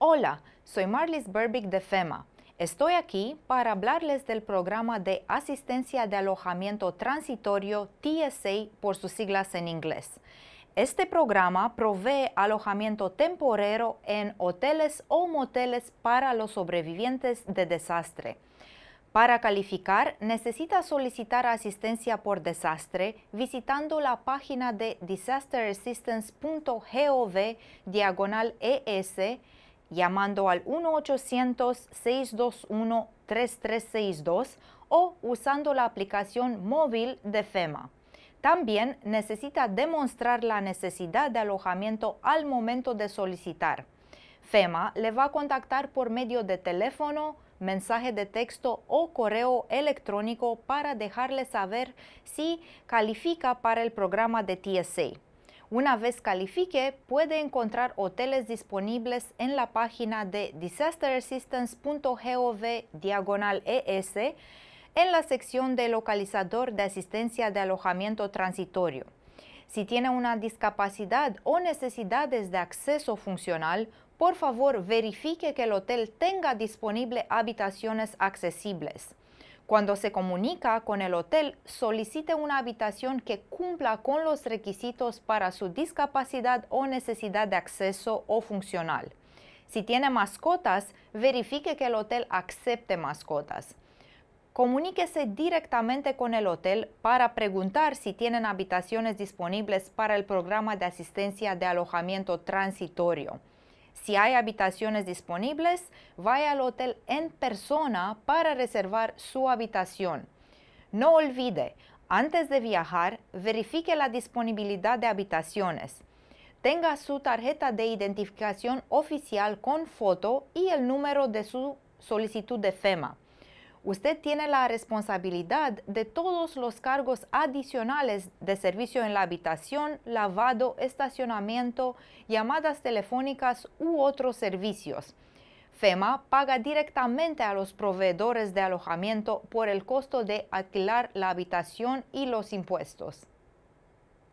Hola, soy Marlis Berbick de FEMA. Estoy aquí para hablarles del programa de asistencia de alojamiento transitorio TSA por sus siglas en inglés. Este programa provee alojamiento temporero en hoteles o moteles para los sobrevivientes de desastre. Para calificar, necesita solicitar asistencia por desastre visitando la página de disasterassistance.gov diagonal ES llamando al 1-800-621-3362 o usando la aplicación móvil de FEMA. También necesita demostrar la necesidad de alojamiento al momento de solicitar. FEMA le va a contactar por medio de teléfono, mensaje de texto o correo electrónico para dejarle saber si califica para el programa de TSA. Una vez califique, puede encontrar hoteles disponibles en la página de disasterassistance.gov diagonal ES en la sección de localizador de asistencia de alojamiento transitorio. Si tiene una discapacidad o necesidades de acceso funcional, por favor verifique que el hotel tenga disponible habitaciones accesibles. Cuando se comunica con el hotel, solicite una habitación que cumpla con los requisitos para su discapacidad o necesidad de acceso o funcional. Si tiene mascotas, verifique que el hotel acepte mascotas. Comuníquese directamente con el hotel para preguntar si tienen habitaciones disponibles para el programa de asistencia de alojamiento transitorio. Si hay habitaciones disponibles, vaya al hotel en persona para reservar su habitación. No olvide, antes de viajar, verifique la disponibilidad de habitaciones. Tenga su tarjeta de identificación oficial con foto y el número de su solicitud de FEMA usted tiene la responsabilidad de todos los cargos adicionales de servicio en la habitación, lavado, estacionamiento, llamadas telefónicas u otros servicios. FEMA paga directamente a los proveedores de alojamiento por el costo de alquilar la habitación y los impuestos.